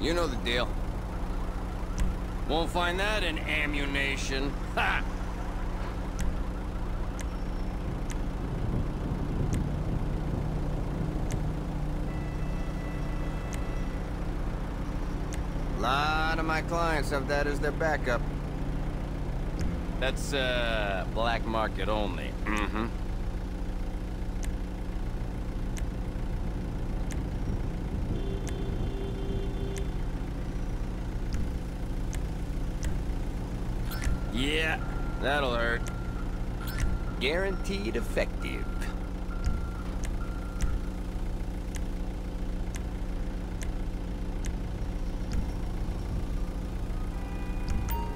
You know the deal. Won't find that in Ammu-Nation. Ha! lot of my clients have that as their backup. That's, uh, black market only. Mm-hmm. Yeah, that'll hurt. Guaranteed effective.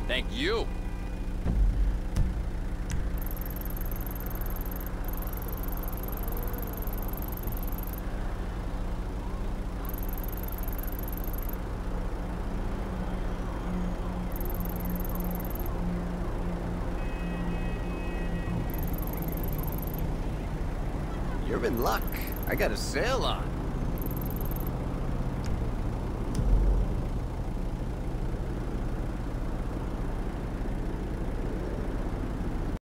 Thank you. You're in luck. I got a sale on.